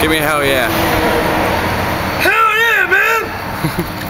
Give me a hell yeah. Hell yeah, man!